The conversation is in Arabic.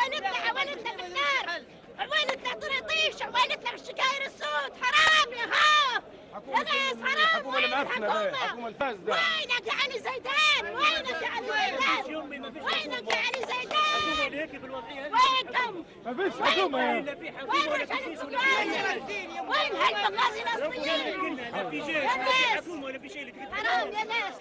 عوالتنا عوالتنا بالنار النار عوالتنا طريطيش عوالتنا بالشكاير السود حرام يا ها يا ناس حرام الحكومة حكومة معفنه ده الحكومة وينك يا علي زيدان وينك يا علي زيدان وينك يا علي زيدان وينكم ما فيش حكومه وين رجال وين هالمغازي الاصليين يا ناس حرام يا ناس